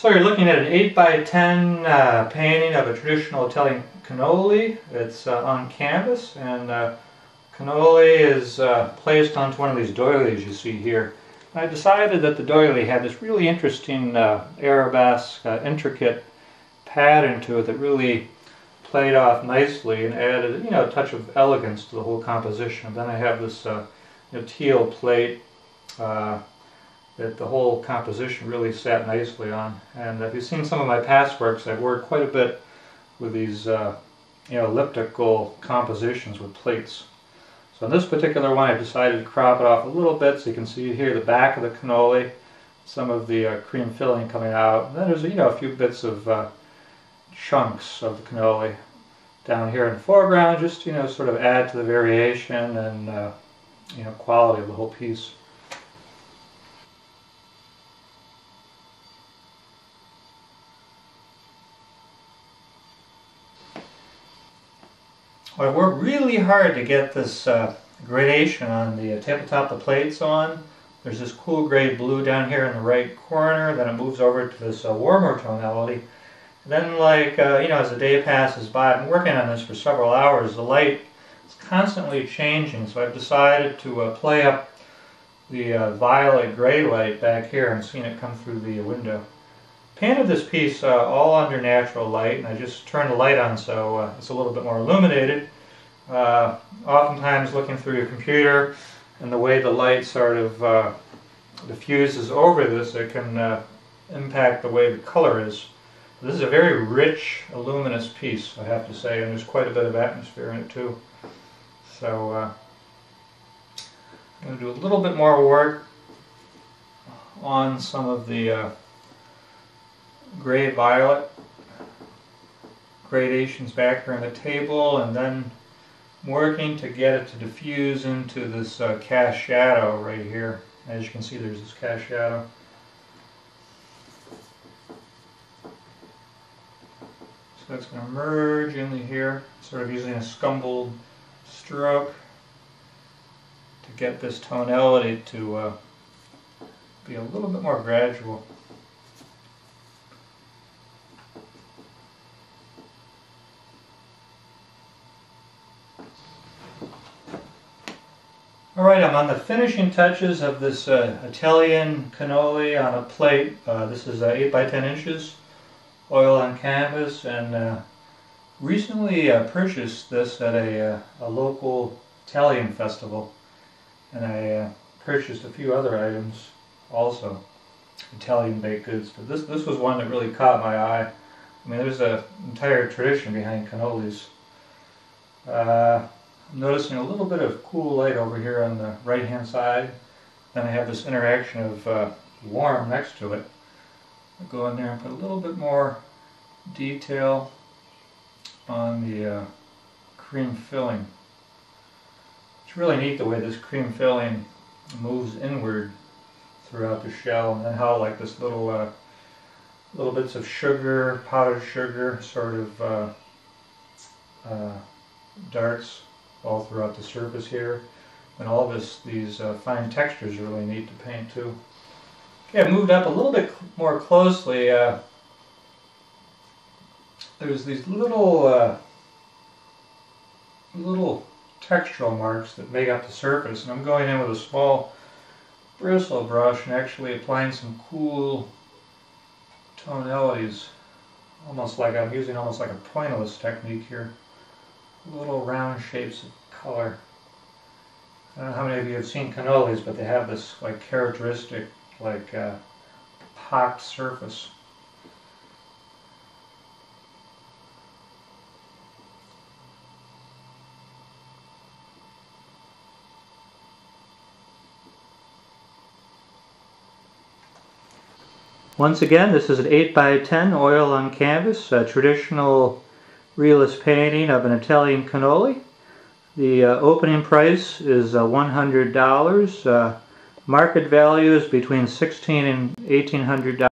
So you're looking at an 8 by 10 uh, painting of a traditional Italian cannoli. It's uh, on canvas and uh, cannoli is uh, placed onto one of these doilies you see here. I decided that the doily had this really interesting uh, arabesque, uh, intricate pattern to it that really played off nicely and added you know a touch of elegance to the whole composition. And then I have this you know, teal plate that the whole composition really sat nicely on. And if you've seen some of my past works, I've worked quite a bit with these uh, you know, elliptical compositions with plates. So in this particular one, I decided to crop it off a little bit so you can see here the back of the cannoli, some of the uh, cream filling coming out. And then there's you know a few bits of uh, chunks of the cannoli down here in the foreground, just you know sort of add to the variation and uh, you know quality of the whole piece. I worked really hard to get this uh, gradation on the uh, tabletop the plates on. There's this cool gray blue down here in the right corner, then it moves over to this uh, warmer tonality. And then like, uh, you know, as the day passes by, I've been working on this for several hours, the light is constantly changing, so I've decided to uh, play up the uh, violet gray light back here and seeing it come through the window. Painted this piece uh, all under natural light, and I just turned the light on so uh, it's a little bit more illuminated. Uh, oftentimes looking through your computer and the way the light sort of uh, diffuses over this, it can uh, impact the way the color is. This is a very rich, luminous piece, I have to say, and there's quite a bit of atmosphere in it too. So uh, I'm going to do a little bit more work on some of the gray violet gradations back here on the table and then working to get it to diffuse into this uh, cast shadow right here. As you can see there's this cast shadow. So it's going to merge into here, sort of using a scumbled stroke to get this tonality to uh, be a little bit more gradual. Alright, I'm on the finishing touches of this uh, Italian cannoli on a plate. Uh, this is uh, 8 by 10 inches, oil on canvas, and uh, recently uh, purchased this at a, uh, a, local Italian festival. And I purchased a few other items also, Italian baked goods. But this, this was one that really caught my eye. I mean, there's an entire tradition behind cannolis. Noticing a little bit of cool light over here on the right hand side. Then I have this interaction of uh, warm next to it. I'll go in there and put a little bit more detail on the uh, cream filling. It's really neat the way this cream filling moves inward throughout the shell and then how like this little uh, little bits of sugar, powdered sugar, sort of uh, uh darts all throughout the surface here. And all this, these uh, fine textures are really neat to paint too. Okay, I moved up a little bit more closely. Uh, there's these little, uh, little textural marks that make up the surface. And I'm going in with a small bristle brush and actually applying some cool tonalities. Almost like I'm using almost like a pointillist technique here little round shapes of color. I don't know how many of you have seen cannolis, but they have this like characteristic like uh, pocked surface. Once again, this is an 8 by 10 oil on canvas, a traditional realist painting of an Italian cannoli. The uh, opening price is uh, $100. Uh, market value is between $1,600 and $1,800.